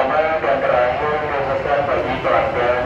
pertama dan terakhir khususnya bagi pelanggan